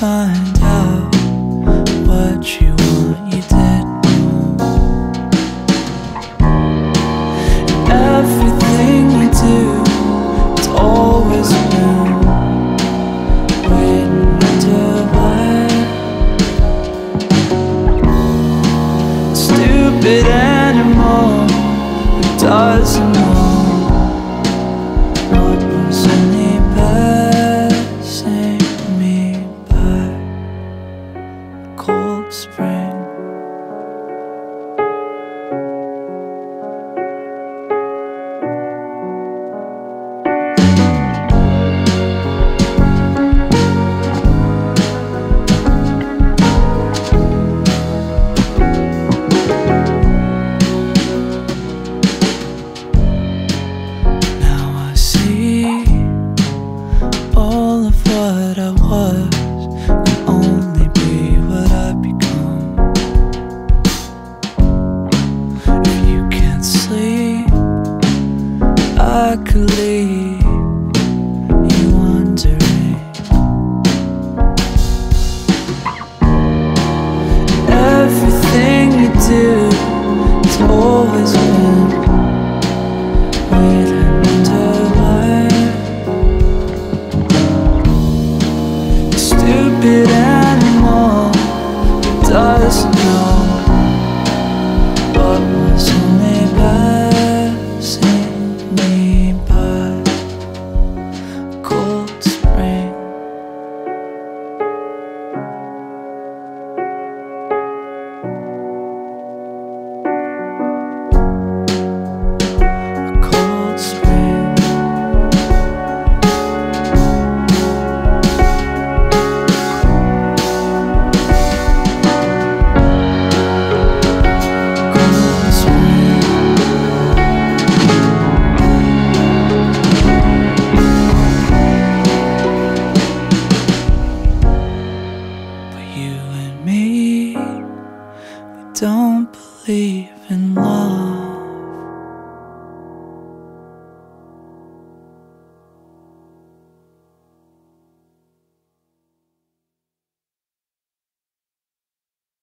find out what you want you did. Everything you do it's always new. Waiting under why stupid animal who doesn't know. don't believe in love.